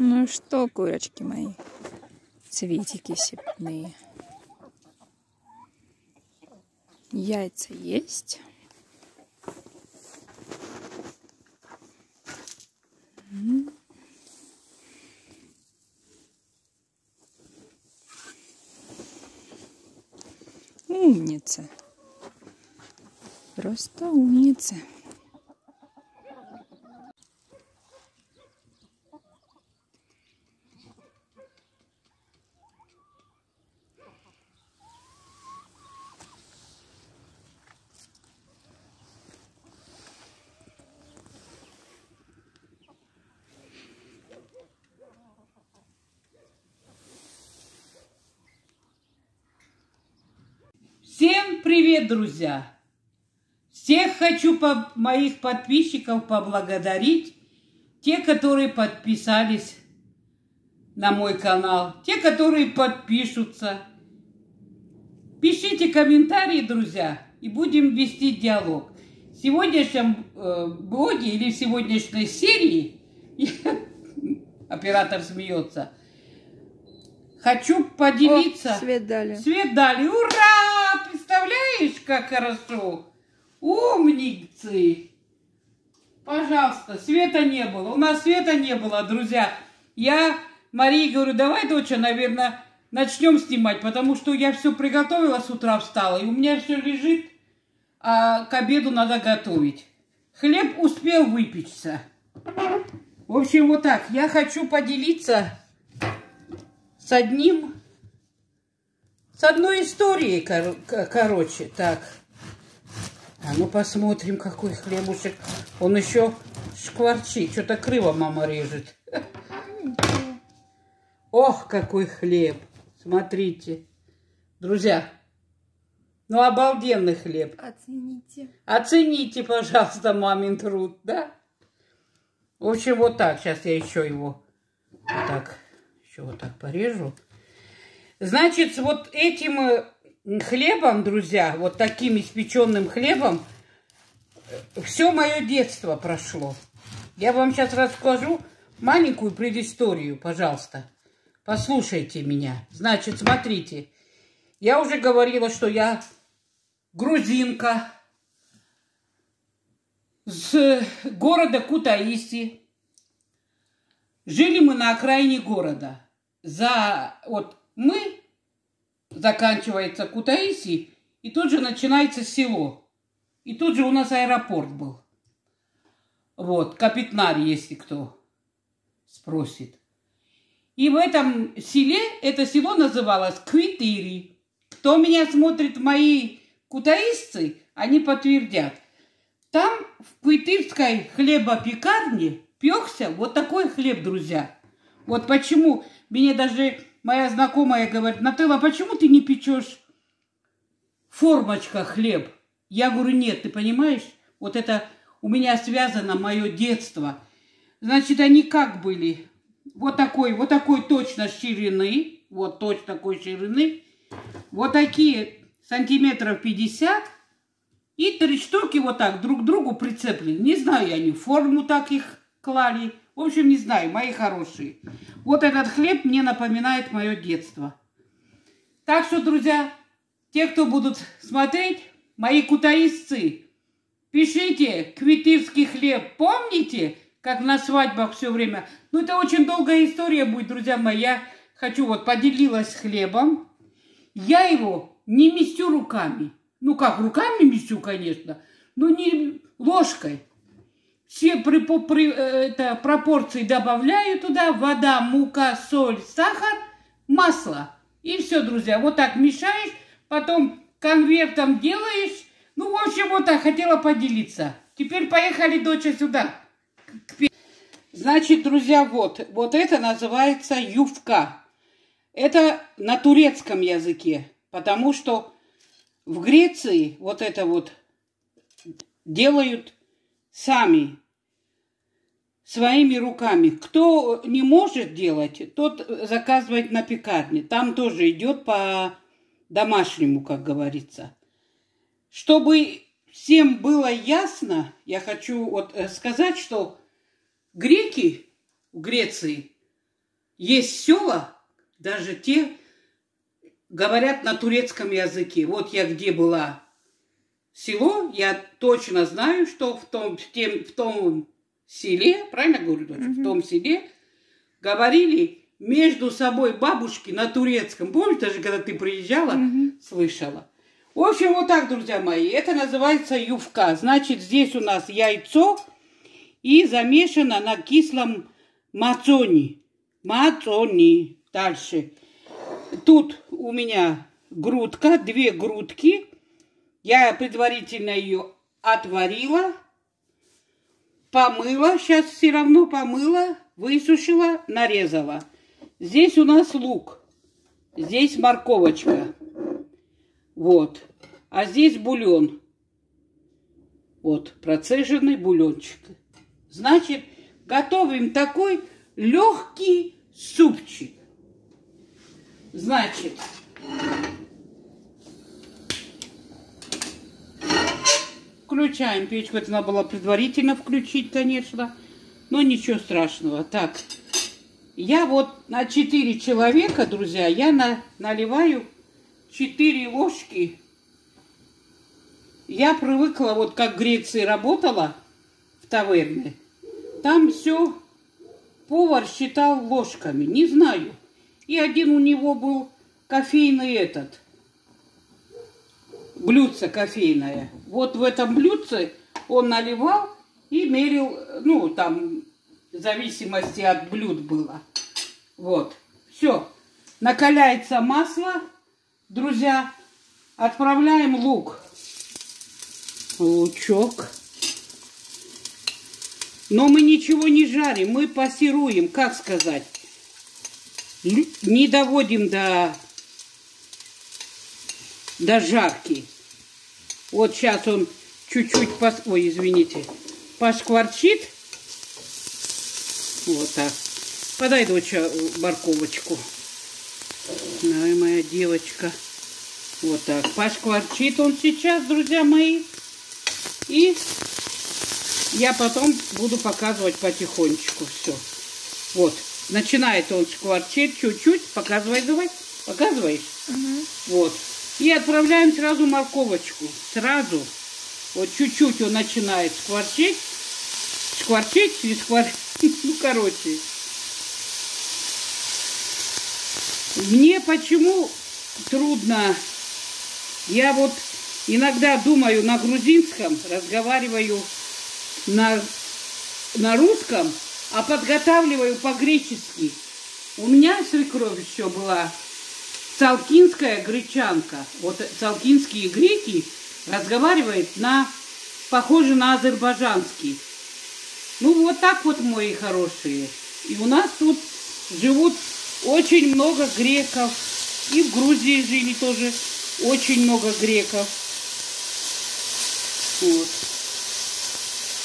Ну что, курочки мои, цветики сепные. Яйца есть. Умница. Просто умница. Всем привет, друзья! Всех хочу по моих подписчиков поблагодарить. Те, которые подписались на мой канал, те, которые подпишутся. Пишите комментарии, друзья, и будем вести диалог. В сегодняшнем э, блоге или в сегодняшней серии, оператор смеется, хочу поделиться... О, свет дали. Свет дали, ура! Представляешь, как хорошо? Умницы! Пожалуйста, света не было. У нас света не было, друзья. Я Марии говорю, давай, доча, наверное, начнем снимать, потому что я все приготовила с утра, встала, и у меня все лежит, а к обеду надо готовить. Хлеб успел выпечься. В общем, вот так. Я хочу поделиться с одним с одной историей, кор короче, так. А ну посмотрим, какой хлебушек. Он еще шкварчит. Что-то крыво мама режет. Ох, какой хлеб. Смотрите. Друзья, ну обалденный хлеб. Оцените. Оцените, пожалуйста, мамин труд, да? В общем, вот так. Сейчас я еще его вот так, еще вот так порежу. Значит, вот этим э, хлебом, друзья, вот таким испеченным хлебом, э, все мое детство прошло. Я вам сейчас расскажу маленькую предысторию, пожалуйста. Послушайте меня. Значит, смотрите. Я уже говорила, что я грузинка с города Кутаиси. Жили мы на окраине города. За вот мы, заканчивается Кутаиси, и тут же начинается село. И тут же у нас аэропорт был. Вот, Капитнарь, если кто спросит. И в этом селе, это село называлось Квитири. Кто меня смотрит, мои кутаисцы, они подтвердят. Там в Квитырской хлебопекарне пекся вот такой хлеб, друзья. Вот почему мне даже моя знакомая говорит, Натыла, почему ты не печешь формочка хлеб? Я говорю, нет, ты понимаешь? Вот это у меня связано мое детство. Значит, они как были? Вот такой, вот такой точно ширины, вот точно такой ширины, вот такие сантиметров 50, и три штуки вот так друг к другу прицеплены. Не знаю, они форму так их клали, в общем, не знаю, мои хорошие. Вот этот хлеб мне напоминает мое детство. Так что, друзья, те, кто будут смотреть, мои кутаисцы, пишите «Квитырский хлеб». Помните, как на свадьбах все время? Ну, это очень долгая история будет, друзья мои. Я хочу, вот, поделилась хлебом. Я его не месю руками. Ну, как, руками месю, конечно, но не ложкой все при, при, э, это, пропорции добавляю туда. Вода, мука, соль, сахар, масло. И все, друзья. Вот так мешаешь, потом конвертом делаешь. Ну, в общем, вот так хотела поделиться. Теперь поехали, доча, сюда. Значит, друзья, вот, вот это называется ювка. Это на турецком языке, потому что в Греции вот это вот делают сами, своими руками. Кто не может делать, тот заказывает на пекарне. Там тоже идет по домашнему, как говорится. Чтобы всем было ясно, я хочу вот э, сказать, что греки в Греции есть села, даже те говорят на турецком языке. Вот я где была село, я точно знаю, что в том, в тем, в том селе, правильно говорю, дочь, в том селе говорили между собой бабушки на турецком. Помнишь, даже когда ты приезжала, слышала. В общем, вот так, друзья мои, это называется ювка. Значит, здесь у нас яйцо и замешано на кислом мацони. Мацони. Дальше. Тут у меня грудка, две грудки. Я предварительно ее отварила, помыла, сейчас все равно помыла, высушила, нарезала. Здесь у нас лук, здесь морковочка, вот, а здесь бульон. Вот, процеженный бульончик. Значит, готовим такой легкий супчик. Значит, включаем печку. Это надо было предварительно включить, конечно. Но ничего страшного. Так, я вот на 4 человека, друзья, я на, наливаю 4 ложки. Я привыкла, вот как в Греции работала в таверне. Там все повар считал ложками. Не знаю. И один у него был кофейный этот, блюдце кофейное. Вот в этом блюдце он наливал и мерил, ну, там, в зависимости от блюд было. Вот. Все. Накаляется масло, друзья. Отправляем лук. Лучок. Но мы ничего не жарим, мы пассируем, как сказать не доводим до, до жарки. Вот сейчас он чуть-чуть, пос... ой, извините, пошкварчит. Вот так. Подай, доча, морковочку. Давай, моя девочка. Вот так. Пошкварчит он сейчас, друзья мои. И я потом буду показывать потихонечку все. Вот. Начинает он шкварчить чуть-чуть. Показывай давай. Показываешь? Угу. Вот. И отправляем сразу морковочку. Сразу. Вот чуть-чуть он начинает шкварчить. Шкварчить и шкварчить. Ну, короче. Мне почему трудно? Я вот иногда думаю на грузинском, разговариваю на, на русском, а подготавливаю по-гречески. У меня свекровь еще была цалкинская гречанка. Вот цалкинские греки разговаривают на, похоже на азербайджанский. Ну вот так вот, мои хорошие. И у нас тут живут очень много греков. И в Грузии жили тоже очень много греков. Вот.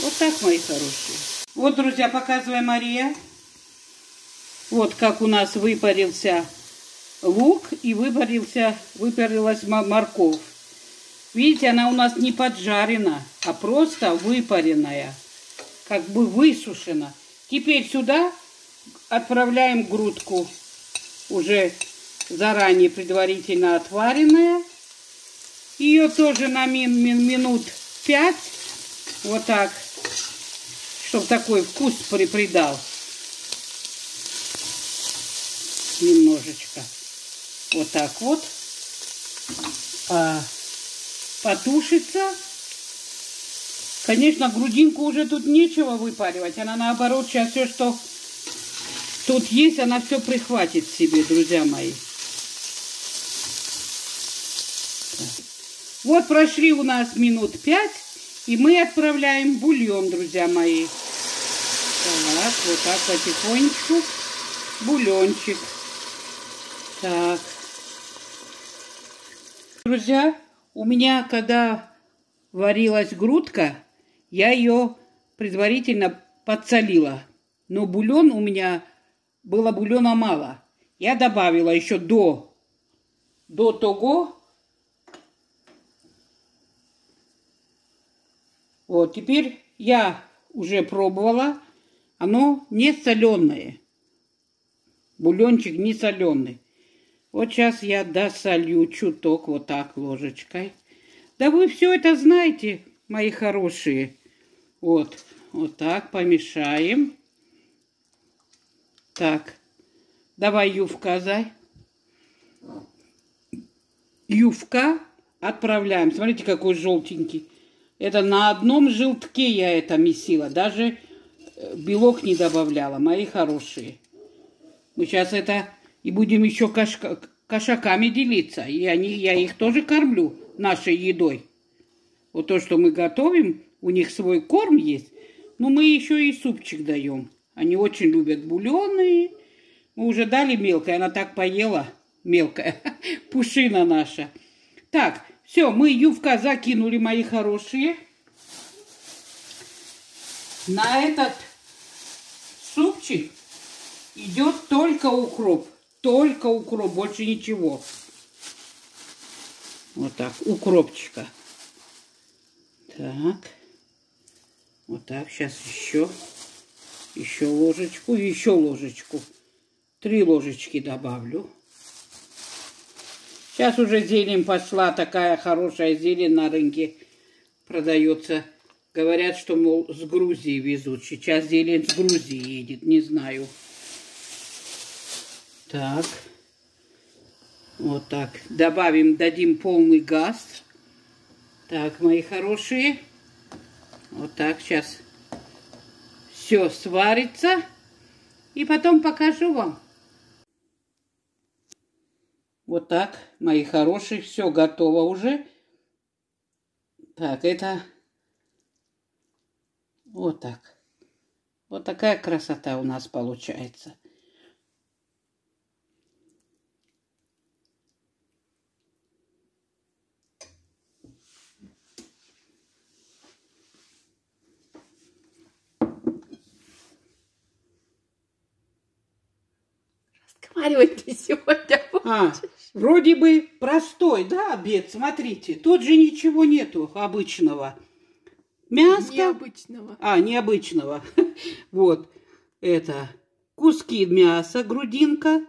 Вот так, мои хорошие. Вот, друзья, показывай Мария. Вот как у нас выпарился лук и выпарился, выпарилась морковь. Видите, она у нас не поджарена, а просто выпаренная, как бы высушена. Теперь сюда отправляем грудку, уже заранее предварительно отваренная. Ее тоже на мин, мин, минут 5, вот так чтобы такой вкус придал. Немножечко. Вот так вот. А, потушится. Конечно, грудинку уже тут нечего выпаривать. Она наоборот сейчас все, что тут есть, она все прихватит себе, друзья мои. Вот прошли у нас минут пять. И мы отправляем бульон, друзья мои. Так, вот так потихонечку. Бульончик. Так. Друзья, у меня, когда варилась грудка, я ее предварительно подсолила. Но бульон у меня было бульона мало. Я добавила еще до, до того Вот, теперь я уже пробовала. Оно не соленое. Бульончик не соленый. Вот сейчас я досолю чуток вот так ложечкой. Да вы все это знаете, мои хорошие. Вот, вот так помешаем. Так, давай ювка, зай. Ювка отправляем. Смотрите, какой желтенький. Это на одном желтке я это месила. Даже э, белок не добавляла, мои хорошие. Мы сейчас это и будем еще кошка, кошаками делиться. И они, я их тоже кормлю нашей едой. Вот то, что мы готовим, у них свой корм есть. Но мы еще и супчик даем. Они очень любят бульоны. Мы уже дали мелкой, она так поела, мелкая, пушина наша. Так, все, мы ювка закинули, мои хорошие. На этот супчик идет только укроп. Только укроп, больше ничего. Вот так, укропчика. Так. Вот так, сейчас еще. Еще ложечку, еще ложечку. Три ложечки добавлю. Сейчас уже зелень пошла, такая хорошая зелень на рынке продается. Говорят, что, мол, с Грузии везут. Сейчас зелень с Грузии едет, не знаю. Так. Вот так. Добавим, дадим полный газ. Так, мои хорошие. Вот так сейчас все сварится. И потом покажу вам. Вот так, мои хорошие, все готово уже. Так, это вот так. Вот такая красота у нас получается. Разговаривать ты сегодня А, вроде бы простой, да, обед, смотрите. Тут же ничего нету обычного. Мяско. Необычного. А, необычного. Вот, это куски мяса, грудинка.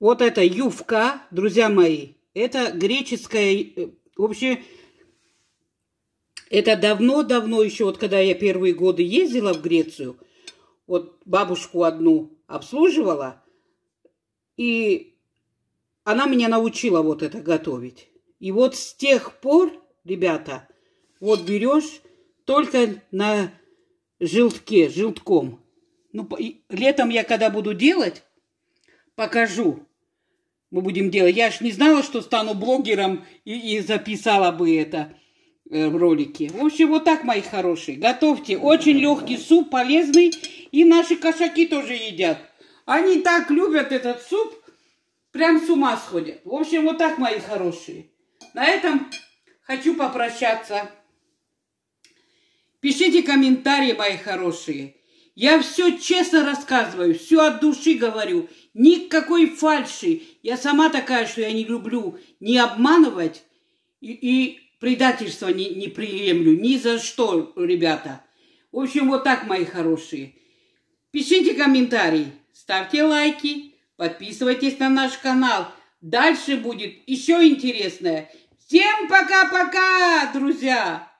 Вот это ювка, друзья мои. Это греческая, э, вообще, это давно-давно еще, вот когда я первые годы ездила в Грецию, вот бабушку одну обслуживала, и она меня научила вот это готовить. И вот с тех пор, ребята, вот берешь только на желтке, желтком. Ну, летом я когда буду делать, покажу. Мы будем делать. Я ж не знала, что стану блогером и, и записала бы это э, ролике. В общем, вот так, мои хорошие. Готовьте. Очень легкий суп, полезный. И наши кошаки тоже едят. Они так любят этот суп, прям с ума сходят. В общем, вот так, мои хорошие. На этом хочу попрощаться. Пишите комментарии, мои хорошие. Я все честно рассказываю, все от души говорю. Никакой фальши. Я сама такая, что я не люблю не обманывать и, и предательство не, не приемлю. Ни за что, ребята. В общем, вот так, мои хорошие. Пишите комментарии, ставьте лайки, подписывайтесь на наш канал. Дальше будет еще интересное. Всем пока-пока, друзья!